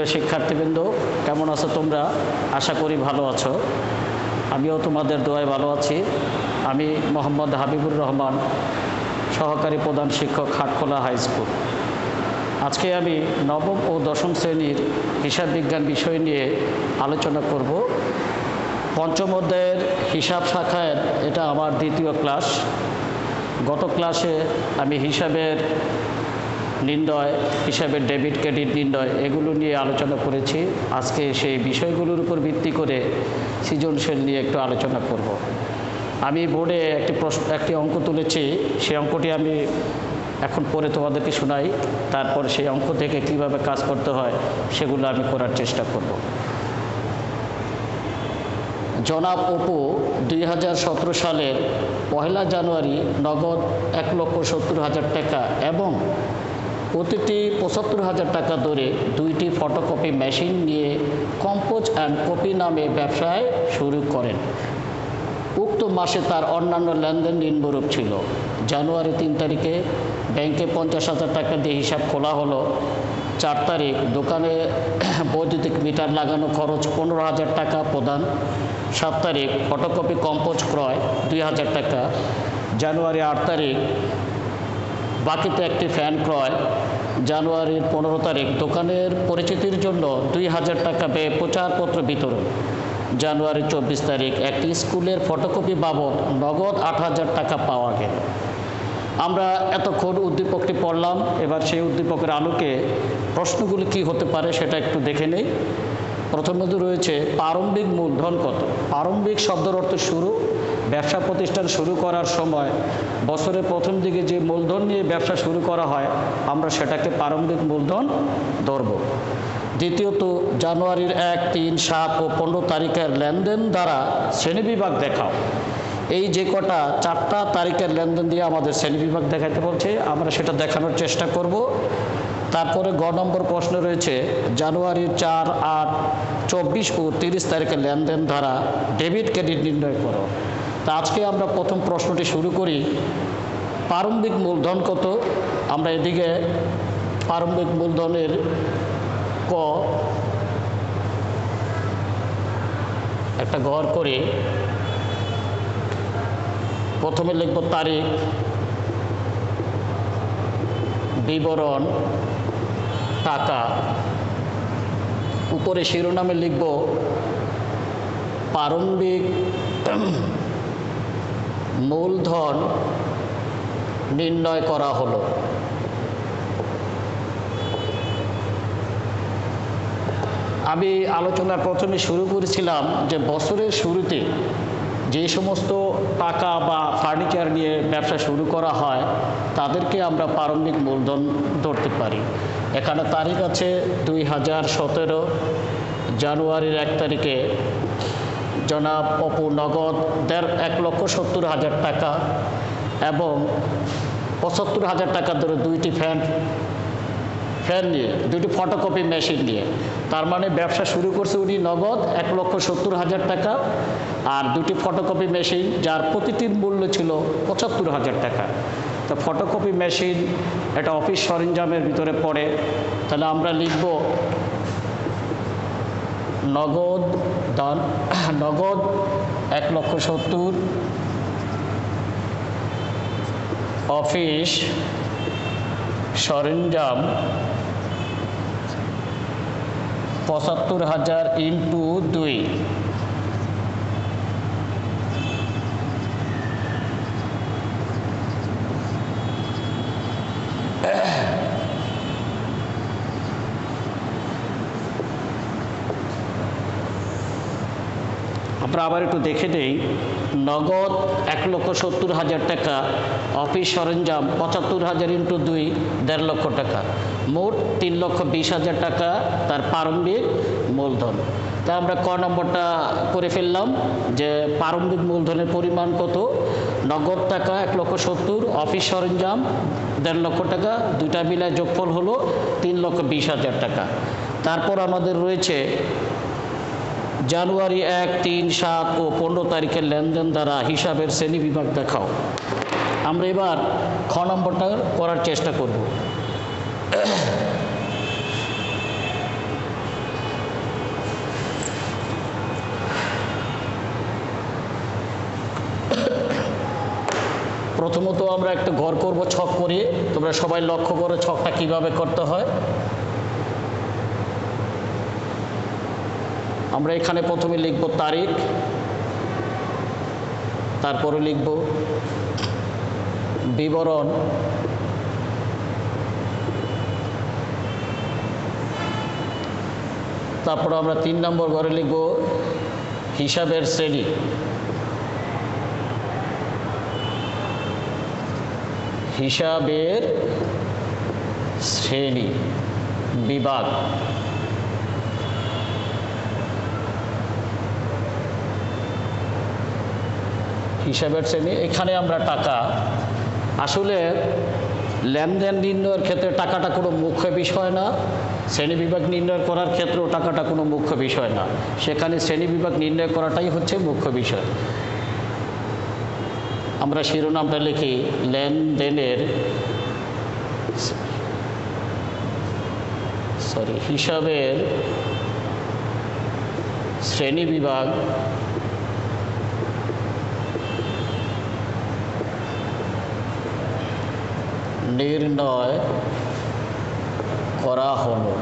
প্রিয় শিক্ষার্থীবৃন্দ, কেমন আছো তোমরা? আশা করি ভালো আছো। আমিও তোমাদের দোয়ায় ভালো আছি। আমি মোহাম্মদ হাবিবুর রহমান, সহকারী প্রধান শিক্ষক হাটখোলা হাই স্কুল। আজকে আমি নবম ও দশম শ্রেণির হিসাব বিজ্ঞান বিষয় নিয়ে আলোচনা করব। পঞ্চম অধ্যায়ের হিসাব শাখায় এটা আমার দ্বিতীয় ক্লাস। গত ক্লাসে আমি হিসাবের নির্ণয় হিসাবে ডেবিট, ক্রেডিট নির্ণয় এগুলো নিয়ে আলোচনা করেছি আজকে সেই বিষয়গুলোর উপর ভিত্তি করে সৃজনশীল নিয়ে একটু আলোচনা করব। আমি বোর্ডে একটি প্রশ্ন, একটি অঙ্ক তুলেছি সেই অঙ্কটি আমি এখন পরে তোমাদেরকে শোনাই তারপর সেই অঙ্ক থেকে কীভাবে কাজ করতে হয় সেগুলো আমি করার চেষ্টা করব। জনাব অপু, দুই সালের পহেলা জানুয়ারি নগদ এক লক্ষ সত্তর হাজার টাকা এবং প্রতিটি পঁচাত্তর হাজার টাকা দরে দুইটি ফটোকপি মেশিন নিয়ে কম্পোজ অ্যান্ড কপি নামে ব্যবসায় শুরু করেন। উক্ত মাসে তার অন্যান্য লেনদেন নিম্নরূপ ছিল। জানুয়ারি তিন তারিখে ব্যাংকে পঞ্চাশ হাজার টাকা দিয়ে হিসাব খোলা হলো। চার তারিখ দোকানে বৈদ্যুতিক মিটার লাগানো খরচ পনেরো হাজার টাকা প্রদান। সাত তারিখ ফটোকপি কম্পোজ ক্রয় দুই হাজার টাকা। জানুয়ারি আট তারিখ বাকিতে একটি ফ্যান ক্রয়। জানুয়ারির পনেরো তারিখ দোকানের পরিচিতির জন্য দুই হাজার টাকা ব্যয়ে প্রচারপত্র বিতরণ। জানুয়ারি চব্বিশ তারিখ একটি স্কুলের ফটোকপি বাবদ নগদ আট হাজার টাকা পাওয়া গেল। আমরা এতক্ষণ উদ্দীপকটি পড়লাম। এবার সেই উদ্দীপকের আলোকে প্রশ্নগুলি কি হতে পারে সেটা একটু দেখে নেই। প্রথমত রয়েছে প্রারম্ভিক মূলধন কত? প্রারম্ভিক শব্দের অর্থ শুরু। ব্যবসা প্রতিষ্ঠান শুরু করার সময় বছরের প্রথম দিকে যে মূলধন নিয়ে ব্যবসা শুরু করা হয়, আমরা সেটাকে প্রারম্ভিক মূলধন ধরব। দ্বিতীয়ত, জানুয়ারির এক, তিন, সাত ও পনেরো তারিখের লেনদেন দ্বারা শ্রেণীবিভাগ দেখাও। এই যে কটা চারটা তারিখের লেনদেন দিয়ে আমাদের শ্রেণীবিভাগ দেখাতে বলছে, আমরা সেটা দেখানোর চেষ্টা করব। তারপরে গ নম্বর প্রশ্ন রয়েছে জানুয়ারির চার আট চব্বিশ ও তিরিশ তারিখের লেনদেন দ্বারা ডেবিট ক্রেডিট নির্ণয় করো। তা আজকে আমরা প্রথম প্রশ্নটি শুরু করি, প্রারম্ভিক মূলধন কত? আমরা এদিকে প্রারম্ভিক মূলধনের ক একটা ঘর করে। প্রথমে লিখব তারিখ, বিবরণ টাকা। উপরে শিরোনামে লিখব, প্রারম্ভিক মূলধন নির্ণয় করা হলো। আমি আলোচনার প্রথমে শুরু করেছিলাম যে বছরের শুরুতে যে সমস্ত টাকা বা ফার্নিচার নিয়ে ব্যবসা শুরু করা হয়, তাদেরকে আমরা প্রারম্ভিক মূলধন ধরতে পারি। এখানে তারিখ আছে দুই হাজার সতেরো, জানুয়ারির এক তারিখে। জনাব অপু নগদ, দেড় এক লক্ষ সত্তর হাজার টাকা এবং পঁচাত্তর হাজার টাকা ধরে দুইটি ফ্যান ফ্যান নিয়ে দুটি ফটোকপি মেশিন নিয়ে। তার মানে ব্যবসা শুরু করছে উনি নগদ এক লক্ষ সত্তর হাজার টাকা আর দুটি ফটোকপি মেশিন যার প্রতিটির মূল্য ছিল পঁচাত্তর হাজার টাকা। তো ফটোকপি মেশিন এটা অফিস সরঞ্জামের ভিতরে পড়ে। তাহলে আমরা লিখব নগদ দান, নগদ এক লক্ষ সত্তর অফিস সরঞ্জাম পঁচাত্তর হাজার ইন্টু দুই। আমরা আবার একটু দেখে নেই নগদ এক লক্ষ সত্তর হাজার টাকা, অফিস সরঞ্জাম পঁচাত্তর হাজার ইন্টু দুই, দেড় লক্ষ টাকা। মোট তিন লক্ষ বিশ হাজার টাকা তার প্রারম্ভিক মূলধন। তা আমরা ক নম্বরটা করে ফেললাম যে প্রারম্ভিক মূলধনের পরিমাণ কত? নগদ টাকা এক লক্ষ সত্তর, অফিস সরঞ্জাম দেড় লক্ষ টাকা, দুইটা মিলায় যোগফল হলো তিন লক্ষ বিশ হাজার টাকা। তারপর আমাদের রয়েছে জানুয়ারি এক, তিন, সাত ও পনেরো তারিখের লেনদেন দ্বারা হিসাবের শ্রেণীবিভাগ দেখাও। আমরা এবার খ নম্বরটা করার চেষ্টা করব। প্রথমত আমরা একটা ঘর করব ছক করে। তোমরা সবাই লক্ষ্য করো ছকটা কীভাবে করতে হয়। আমরা এখানে প্রথমে লিখব তারিখ, তারপরে লিখব বিবরণ, তারপর আমরা তিন নম্বর ঘরে লিখব হিসাবের শ্রেণি। হিসাবের শ্রেণি, বিভাগ। হিসাবের শ্রেণি, এখানে আমরা টাকা। আসলে লেনদেন নির্ণয়ের ক্ষেত্রে টাকাটা কোনো মুখ্য বিষয় না, শ্রেণি বিভাগ নির্ণয় করার ক্ষেত্রেও টাকাটা কোনো মুখ্য বিষয় না। সেখানে শ্রেণি বিভাগ নির্ণয় করাটাই হচ্ছে মুখ্য বিষয়। আমরা শিরোনামটা লিখি, লেনদেনের সরি, হিসাবের শ্রেণি বিভাগ নির্ণয় করা হলো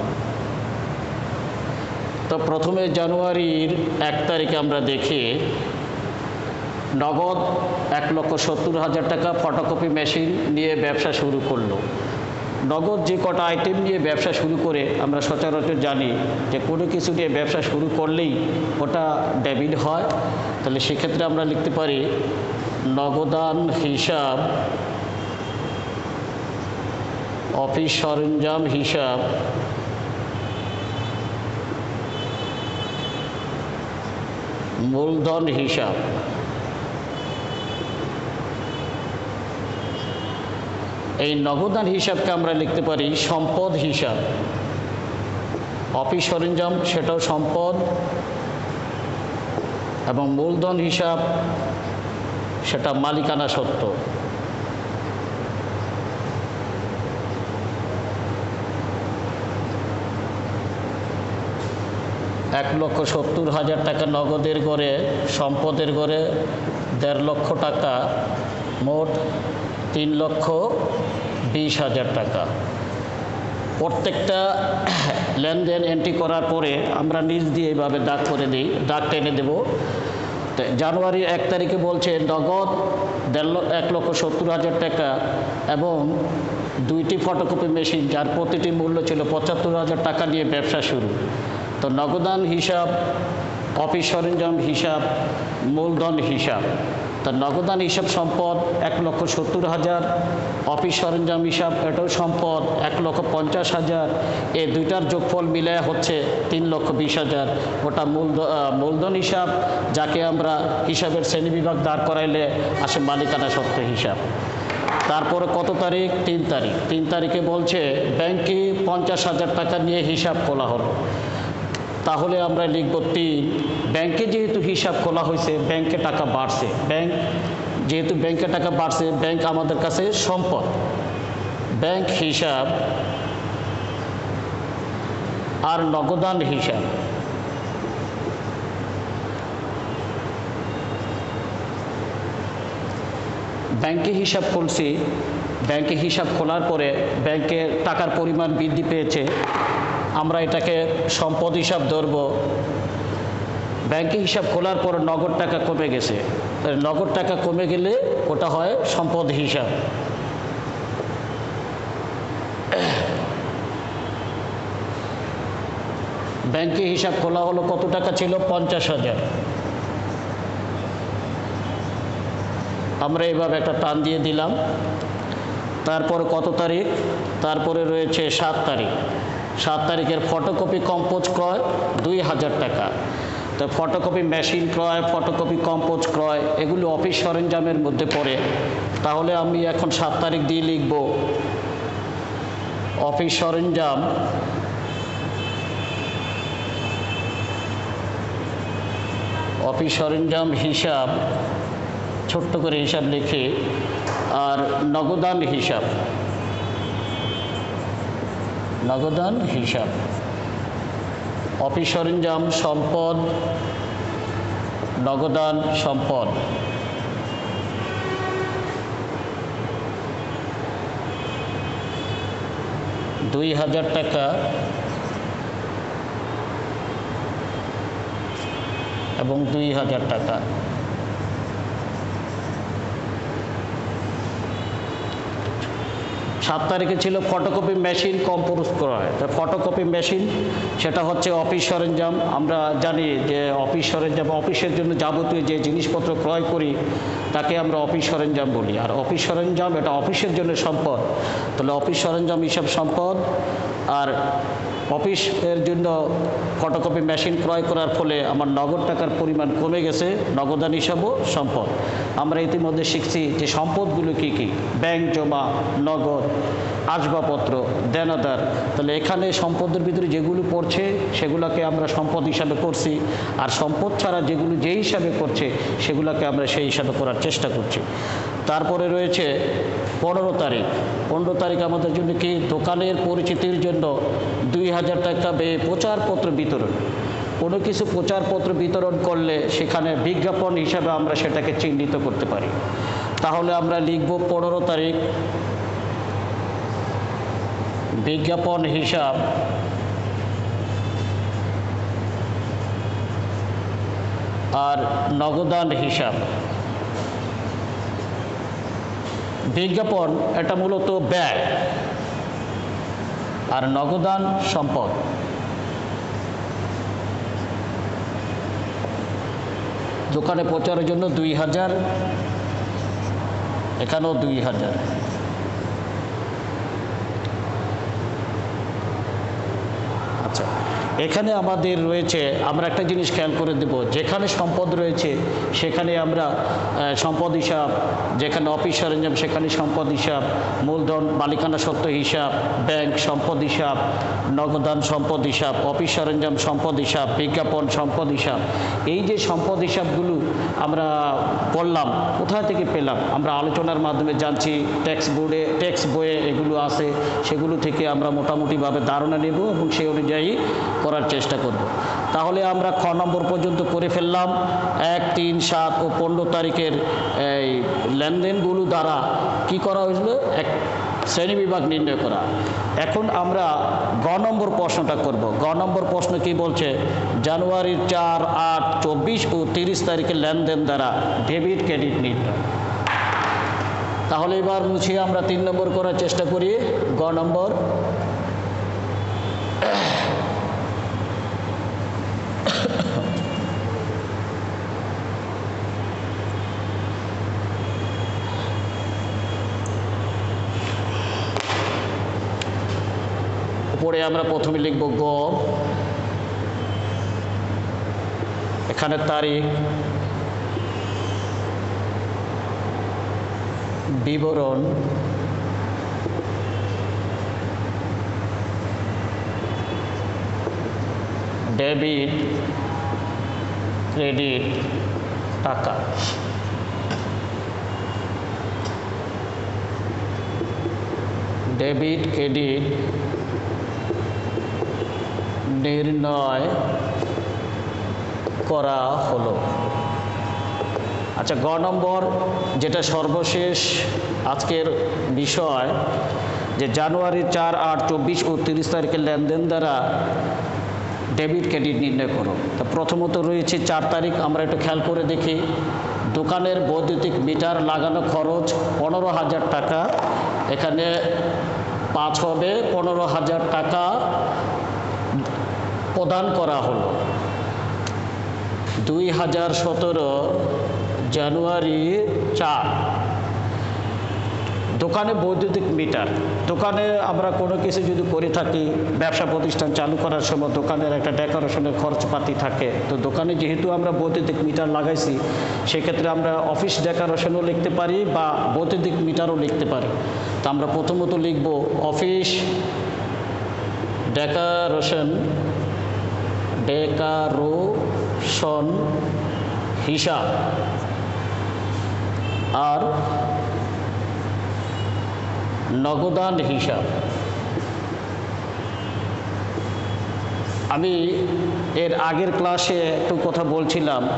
তো প্রথমে জানুয়ারির এক তারিখে আমরা দেখি নগদ এক লক্ষ সত্তর হাজার টাকা ফটোকপি মেশিন নিয়ে ব্যবসা শুরু করল নগদ যে কটা আইটেম নিয়ে ব্যবসা শুরু করে আমরা সচরাচর জানি যে কোনো কিছু নিয়ে ব্যবসা শুরু করলেই ওটা ডেবিট হয় তাহলে সেক্ষেত্রে আমরা লিখতে পারি নগদান হিসাব অফিস সরঞ্জাম হিসাব। মূলধন হিসাব। এই নগদান হিসাবকে আমরা লিখতে পারি সম্পদ হিসাব। অফিস সরঞ্জাম, সেটাও সম্পদ। এবং মূলধন হিসাব, সেটা মালিকানা সত্ত্ব এক লক্ষ সত্তর হাজার টাকা নগদের গড়ে, সম্পদের গড়ে দেড় লক্ষ টাকা, মোট তিন লক্ষ বিশ হাজার টাকা। প্রত্যেকটা লেনদেন এন্ট্রি করার পরে আমরা নিজ দিয়ে এইভাবে দাগ করে দিই, দাগ টেনে দেব। জানুয়ারির এক তারিখে বলছে নগদ দেড় এক লক্ষ সত্তর হাজার টাকা এবং দুইটি ফটোকপি মেশিন যার প্রতিটি মূল্য ছিল পঁচাত্তর হাজার টাকা নিয়ে ব্যবসা শুরু। তো নগদান হিসাব অফিস সরঞ্জাম হিসাব, মূলধন হিসাব। তো নগদান হিসাব সম্পদ এক লক্ষ সত্তর হাজার অফিস সরঞ্জাম হিসাব এটাও সম্পদ এক লক্ষ পঞ্চাশ হাজার। এই দুইটার যোগফল মিলে হচ্ছে তিন লক্ষ বিশ হাজার। ওটা মূল মূলধন হিসাব যাকে আমরা হিসাবের শ্রেণীবিভাগ দাঁড় করাইলে আসে মালিকানা সত্ত্ব হিসাব। তারপরে কত তারিখ? তিন তারিখ। তিন তারিখে বলছে ব্যাংকে পঞ্চাশ হাজার টাকা নিয়ে হিসাব খোলা হলো তাহলে আমরা লিখব তিন ব্যাংকে যেহেতু হিসাব খোলা হয়েছে, ব্যাংকে টাকা বাড়ছে। ব্যাংক, যেহেতু ব্যাংকে টাকা বাড়ছে, ব্যাংক আমাদের কাছে সম্পদ। ব্যাংক হিসাব আর নগদান হিসাব। ব্যাংকে হিসাব খুলছি। ব্যাংকে হিসাব খোলার পরে ব্যাংকে টাকার পরিমাণ বৃদ্ধি পেয়েছে। আমরা এটাকে সম্পদ হিসাব ধরব। ব্যাংকে হিসাব খোলার পর নগদ টাকা কমে গেছে। নগদ টাকা কমে গেলে ওটা হয় সম্পদ হিসাব। ব্যাংকে হিসাব খোলা হলো কত টাকা ছিল? পঞ্চাশ হাজার। আমরা এভাবে একটা টান দিয়ে দিলাম। তারপরে কত তারিখ? তারপরে রয়েছে সাত তারিখ। সাত তারিখের ফটোকপি কম্পোজ ক্রয় দুই হাজার টাকা। তো ফটোকপি মেশিন ক্রয় ফটোকপি কম্পোজ ক্রয়, এগুলো অফিস সরঞ্জামের মধ্যে পড়ে। তাহলে আমি এখন সাত তারিখ দিয়ে লিখব অফিস সরঞ্জাম অফিস সরঞ্জাম হিসাব, ছোট্ট করে হিসাব লিখে, আর নগদান হিসাব। নগদান হিসাব। অফিস সরঞ্জাম সম্পদ নগদান সম্পদ। দুই হাজার টাকা। এবং দুই হাজার টাকা। সাত তারিখে ছিল ফটোকপি মেশিন কম্পোজ করা হয়। তা ফটোকপি মেশিন সেটা হচ্ছে অফিস সরঞ্জাম। আমরা জানি যে অফিস সরঞ্জাম অফিসের জন্য যাবতীয় যে জিনিসপত্র ক্রয় করি, তাকে আমরা অফিস সরঞ্জাম বলি। আর অফিস সরঞ্জাম, এটা অফিসের জন্য সম্পদ। তাহলে অফিস সরঞ্জাম হিসাব সম্পদ। আর অফিসের জন্য ফটোকপি মেশিন ক্রয় করার ফলে আমার নগদ টাকার পরিমাণ কমে গেছে, নগদান হিসাবও সম্পদ। আমরা ইতিমধ্যে শিখছি যে সম্পদগুলো কি কি? ব্যাংক জমা, নগদ, আসবাবপত্র, দেনাদার। তাহলে এখানে সম্পদের ভিতরে যেগুলো পড়ছে, সেগুলোকে আমরা সম্পদ হিসাবে করছি। আর সম্পদ ছাড়া যেগুলো যে হিসাবে করছে, সেগুলোকে আমরা সেই হিসাবে করার চেষ্টা করছি। তারপরে রয়েছে পনেরো তারিখ। পনেরো তারিখ আমাদের জন্য কি দোকানের পরিচিতির জন্য দুই হাজার টাকা ব্যয়ে প্রচারপত্র বিতরণ। কোনো কিছু প্রচারপত্র বিতরণ করলে সেখানে বিজ্ঞাপন হিসাবে আমরা সেটাকে চিহ্নিত করতে পারি। তাহলে আমরা লিখব পনেরো তারিখ। বিজ্ঞাপন হিসাব। আর নগদান হিসাব। বিজ্ঞাপন, এটা মূলত ব্যয়। আর নগদান সম্পদ। দোকানে প্রচারের জন্য দুই হাজার, এখানেও দুই হাজার। এখানে আমাদের রয়েছে, আমরা একটা জিনিস খেয়াল করে দেব, যেখানে সম্পদ রয়েছে, সেখানে আমরা সম্পদ হিসাব, যেখানে অফিস সরঞ্জাম, সেখানে সম্পদ হিসাব, মূলধন, মালিকানা সত্ত্ব হিসাব, ব্যাংক সম্পদ হিসাব, নগদান সম্পদ হিসাব, অফিস সরঞ্জাম সম্পদ হিসাব, বিজ্ঞাপন সম্পদ হিসাব। এই যে সম্পদ হিসাবগুলো আমরা পড়লাম কোথা থেকে পেলাম? আমরা আলোচনার মাধ্যমে জানছি, ট্যাক্স বোর্ডে, ট্যাক্স বইয়ে এগুলো আছে, সেগুলো থেকে আমরা মোটামুটিভাবে ধারণা নেব এবং সেই অনুযায়ী করার চেষ্টা করব। তাহলে আমরা খ নম্বর পর্যন্ত করে ফেললাম। এক, তিন, সাত ও পনেরো তারিখের এই লেনদেনগুলো দ্বারা কি করা হয়েছিল? এক শ্রেণি বিভাগ নির্ণয় করা। এখন আমরা গ নম্বর প্রশ্নটা করব। গ নম্বর প্রশ্ন কি বলছে? জানুয়ারির চার, আট, চব্বিশ ও তিরিশ তারিখের লেনদেন দ্বারা ডেবিট, ক্রেডিট নির্ণয়। তাহলে এবার মুছিয়ে আমরা তিন নম্বর করার চেষ্টা করি। গ নম্বর উপরে আমরা প্রথমে লিখব গ এখানে তারিখ। বিবরণ। ডেবিট ক্রেডিট টাকা। ডেবিট ক্রেডিট নির্ণয় করা হলো। আচ্ছা গ নম্বর যেটা সর্বশেষ আজকের বিষয়, যে জানুয়ারি চার আট চব্বিশ ও তিরিশ তারিখের লেনদেন দ্বারা ডেবিট ক্রেডিট নির্ণয় করো। তা প্রথমত রয়েছে চার তারিখ, আমরা একটু খেয়াল করে দেখি। দোকানের বৈদ্যুতিক মিটার লাগানো খরচ পনেরো হাজার টাকা, এখানে পাঁচ হবে, পনেরো হাজার টাকা প্রদান করা হলো। দুই হাজার সতেরো জানুয়ারি চার। দোকানে বৈদ্যুতিক মিটার। দোকানে আমরা কোনো কিছু যদি করে থাকি, ব্যবসা প্রতিষ্ঠান চালু করার সময় দোকানের একটা ডেকোরেশনের খরচপাতি থাকে। তো দোকানে যেহেতু আমরা বৈদ্যুতিক মিটার লাগাইছি, সেক্ষেত্রে আমরা অফিস ডেকোরেশনও লিখতে পারি বা বৈদ্যুতিক মিটারও লিখতে পারি। তো আমরা প্রথমত লিখব অফিস ডেকোরেশন ডেকারোশন হিসাব। আর নগদান হিসাব। আমি এর আগের ক্লাসে একটু কথা বলছিলাম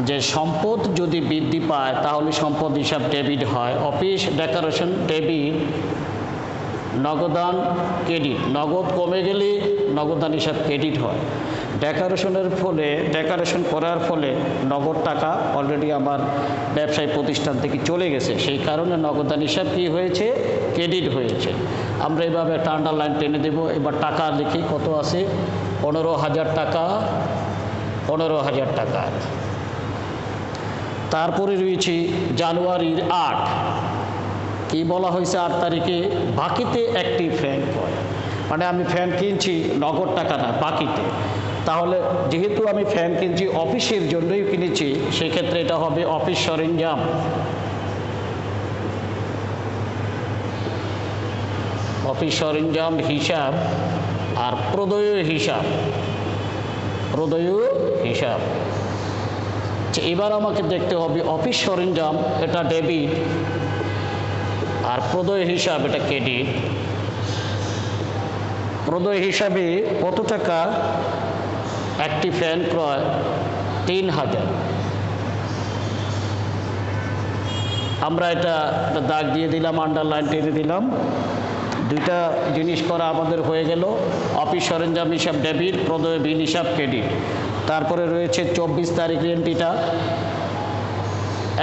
যে সম্পদ যদি বৃদ্ধি পায়, তাহলে সম্পদ হিসাব ডেবিট হয়। অফিস ডেকোরেশন ডেবিট, নগদান ক্রেডিট। নগদ কমে গেলে নগদান হিসাব ক্রেডিট হয়। ডেকারেশনের ফলে, ডেকারেশন করার ফলে নগদ টাকা অলরেডি আমার ব্যবসায়ী প্রতিষ্ঠান থেকে চলে গেছে। সেই কারণে নগদান হিসাব কী হয়েছে? ক্রেডিট হয়েছে। আমরা এভাবে একটা আন্ডারলাইন টেনে দেবো। এবার টাকা লিখি কত আছে। পনেরো হাজার টাকা, পনেরো হাজার টাকা। তারপরে রয়েছে জানুয়ারির আট। কি বলা হয়েছে আট তারিখে? বাকিতে একটি ফ্যান কয় মানে আমি ফ্যান কিনছি, নগদ টাকা না, বাকিতে। তাহলে যেহেতু আমি ফ্যান কিনছি অফিসের জন্যই কিনেছি সেক্ষেত্রে এটা হবে অফিস সরঞ্জাম। অফিস সরঞ্জাম হিসাব আর প্রদয় হিসাব। প্রদয় হিসাব। আচ্ছা, এবার আমাকে দেখতে হবে অফিস সরঞ্জাম এটা ডেবিট আর প্রদয় হিসাব এটা ক্রেডিট। প্রদয় হিসাবে কত টাকা একটি ফ্যান ক্রয় তিন হাজার আমরা এটা দাগ দিয়ে দিলাম আন্ডারলাইন টেনে দিলাম। দুইটা জিনিস করা আমাদের হয়ে গেল। অফিস সরঞ্জাম হিসাব, ডেবিট, প্রদয় বিল হিসাব, ক্রেডিট। তারপরে রয়েছে চব্বিশ তারিখ এন্ট্রিটা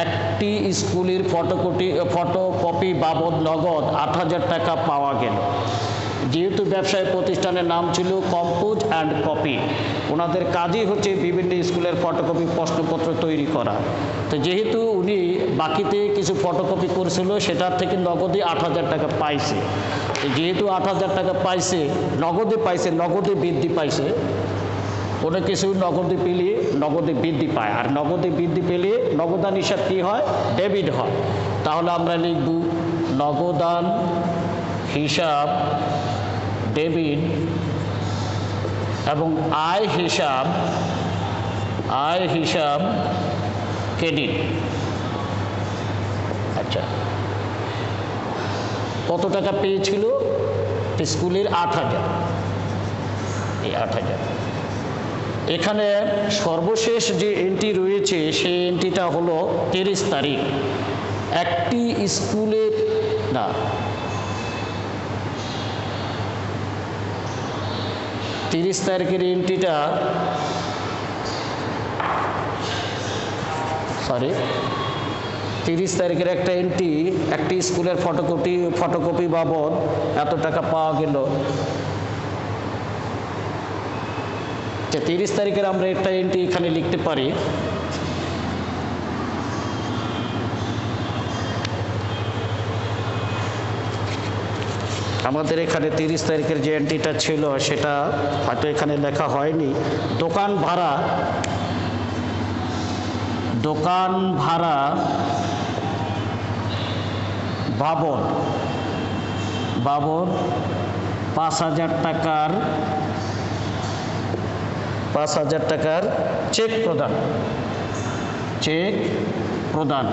একটি স্কুলের ফটোকপি ফটোকপি বাবদ নগদ আট হাজার টাকা পাওয়া গেল। যেহেতু ব্যবসায় প্রতিষ্ঠানের নাম ছিল কম্পোজ অ্যান্ড কপি, ওনাদের কাজই হচ্ছে বিভিন্ন স্কুলের ফটোকপি, প্রশ্নপত্র তৈরি করা। তো যেহেতু উনি বাকিতে কিছু ফটোকপি করেছিল, সেটার থেকে নগদে আট হাজার টাকা পাইছে। যেহেতু আট হাজার টাকা পাইছে, নগদে পাইছে, নগদে বৃদ্ধি পাইছে, কোনো কিছু নগদে পেলে নগদে বৃদ্ধি পায়। আর নগদে বৃদ্ধি পেলে নগদান হিসাব কী হয়? ডেবিট হয়। তাহলে আমরা লিখব নগদান হিসাব, ডেবিট, এবং আয় হিসাব আয় হিসাব, ক্রেডিট। আচ্ছা। কত টাকা পেয়েছিল? স্কুলের আট হাজার। এই আট হাজার। এখানে সর্বশেষ যে এন্ট্রি রয়েছে, সেই এন্ট্রিটা হলো তিরিশ তারিখ। একটি স্কুলের না তিরিশ তারিখের এন্ট্রিটা সরি তিরিশ তারিখের একটা এন্ট্রি একটি স্কুলের ফটোকপি ফটোকপি বাবদ এত টাকা পাওয়া গেল। তিরিশ তারিখের আমরা একটা এন্ট্রি এখানে লিখতে পারি। আমাদের এখানে তিরিশ তারিখের যে এন্ট্রিটা ছিল, সেটা হয়তো এখানে লেখা হয়নি। দোকান ভাড়া দোকান ভাড়া বাবদ বাবদ পাঁচ হাজার টাকার, পাঁচ হাজার টাকার চেক প্রদান। চেক প্রদান।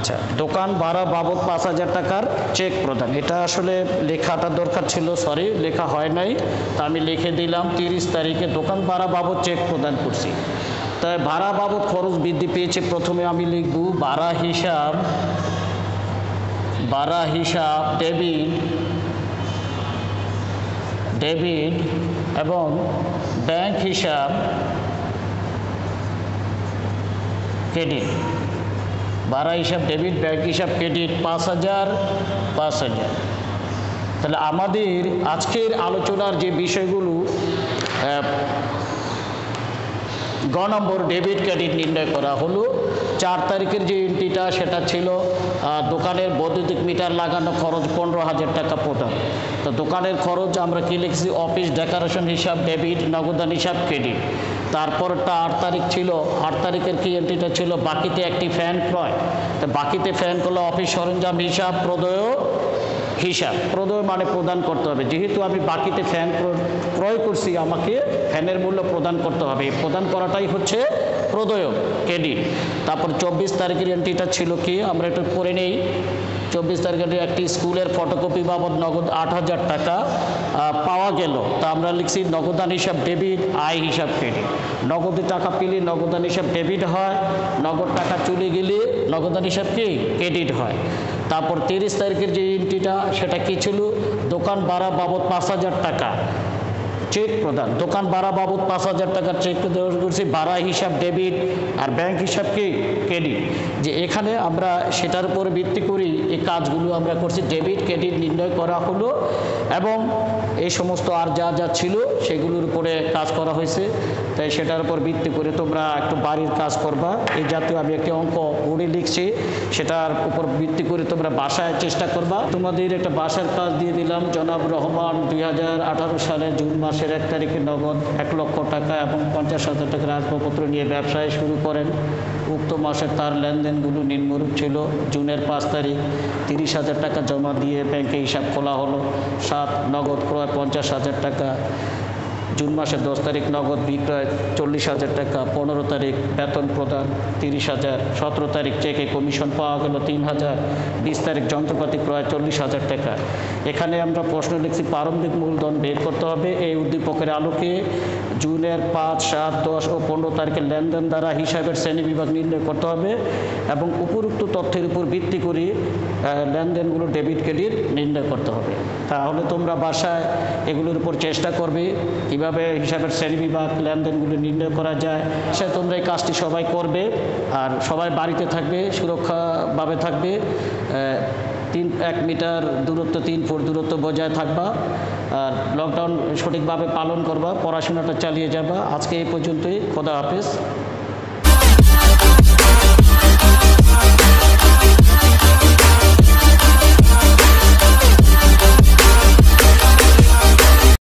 আচ্ছা দোকান ভাড়া বাবদ পাঁচ হাজার টাকার চেক প্রদান। এটা আসলে লেখাটা দরকার ছিল সরি লেখা হয় নাই। তা আমি লিখে দিলাম, তিরিশ তারিখে দোকান ভাড়া বাবদ চেক প্রদান করছি। তাই ভাড়া বাবদ খরচ বৃদ্ধি পেয়েছে, প্রথমে আমি লিখব ভাড়া হিসাব ভাড়া হিসাব ডেবিট ডেবিট এবং ব্যাংক হিসাব ক্রেডিট ভাড়া হিসাব ডেবিট ব্যাংক হিসাব ক্রেডিট পাঁচ হাজার পাঁচ হাজার। তাহলে আমাদের আজকের আলোচনার যে বিষয়গুলো গ নম্বর ডেবিট ক্রেডিট নির্ণয় করা হলো। চার তারিখের যে এন্ট্রিটা সেটা ছিল দোকানের বৈদ্যুতিক মিটার লাগানো খরচ পনেরো হাজার টাকা প্রদান। তো দোকানের খরচ আমরা কি লিখছি? অফিস ডেকোরেশন হিসাব ডেবিট নগদান হিসাব ক্রেডিট তারপরটা আট তারিখ ছিল, আট তারিখের কি এন্ট্রিটা ছিল, বাকিতে একটি ফ্যান ক্রয়। তো বাকিতে ফ্যান করল অফিস সরঞ্জাম, হিসাব, প্রদয় হিসাব। প্রদয় মানে প্রদান করতে হবে। যেহেতু আমি বাকিতে ফ্যান ক্র- ক্রয় করছি, আমাকে ফ্যানের মূল্য প্রদান করতে হবে। প্রদান করাটাই হচ্ছে প্রদয় ক্রেডিট তারপর চব্বিশ তারিখের এন্ট্রিটা ছিল কি? আমরা একটু পড়ে নেই। চব্বিশ তারিখে একটি স্কুলের ফটোকপি বাবদ নগদ আট হাজার টাকা পাওয়া গেল। তা আমরা লিখছি নগদান হিসাব ডেবিট, আয় হিসাব ক্রেডিট। নগদে টাকা পেলে নগদান হিসাব ডেবিট হয়, নগদ টাকা চলে গেলে নগদান হিসাব কি? ক্রেডিট হয়। তারপর তিরিশ তারিখের যে এন্ট্রিটা সেটা কি ছিল? দোকান ভাড়া বাবদ পাঁচ হাজার টাকা। চেক প্রদান। দোকান ভাড়া বাবদ পাঁচ হাজার টাকার চেক প্রদান করছি। ভাড়া হিসাব ডেবিট আর ব্যাংক হিসাব কি? ক্রেডিট। যে এখানে আমরা সেটার উপর ভিত্তি করি এই কাজগুলো আমরা করছি। ডেবিট, ক্রেডিট নির্ণয় করা হলো এবং এই সমস্ত আর যা যা ছিল সেগুলোর উপরে কাজ করা হয়েছে। তাই সেটার উপর ভিত্তি করে তোমরা একটু বাড়ির কাজ করবা। এই জাতীয় আমি একটি অঙ্ক বোর্ডে লিখছি, সেটার উপর ভিত্তি করে তোমরা বাসায় চেষ্টা করবা। তোমাদের একটা বাসার কাজ দিয়ে দিলাম, জনাব রহমান দুই সালে জুন মাসের এক তারিখে নগদ এক লক্ষ টাকা এবং পঞ্চাশ হাজার টাকার আসবাবপত্র নিয়ে ব্যবসায় শুরু করেন। উক্ত মাসে তার লেনদেনগুলো নিম্নরূপ ছিল। জুনের পাঁচ তারিখ তিরিশ হাজার টাকা জমা দিয়ে ব্যাংকে হিসাব খোলা হলো। সাত, নগদ ক্রয় পঞ্চাশ হাজার টাকা। জুন মাসের দশ তারিখ নগদ বিক্রয় চল্লিশ হাজার টাকা, পনেরো তারিখ বেতন প্রদান তিরিশ হাজার, সতেরো তারিখ চেকে কমিশন পাওয়া গেল তিন হাজার, বিশ তারিখ যন্ত্রপাতি ক্রয় চল্লিশ হাজার টাকা। এখানে আমরা প্রশ্ন লিখছি, প্রারম্ভিক মূলধন বের করতে হবে। এই উদ্দীপকের আলোকে জুনের পাঁচ, সাত, দশ ও পনেরো তারিখের লেনদেন দ্বারা হিসাবের শ্রেণি বিভাগ নির্ণয় করতে হবে এবং উপরুক্ত তথ্যের উপর ভিত্তি করে লেনদেনগুলো ডেবিট ক্রেডিট নির্ণয় করতে হবে। তাহলে তোমরা বাসায় এগুলোর উপর চেষ্টা করবে, কীভাবে হিসাবের শ্রেণি বিভাগ লেনদেনগুলো নির্ণয় করা যায়, সে তোমরা এই কাজটি সবাই করবে, আর সবাই বাড়িতে থাকবে, সুরক্ষাভাবে থাকবে তিন, এক মিটার দূরত্ব, তিন ফুট দূরত্ব বজায় থাকবা আর লকডাউন সঠিকভাবে পালন করবা, পড়াশোনাটা চালিয়ে যাবা। আজকে এই পর্যন্তই, খোদা হাফেজ।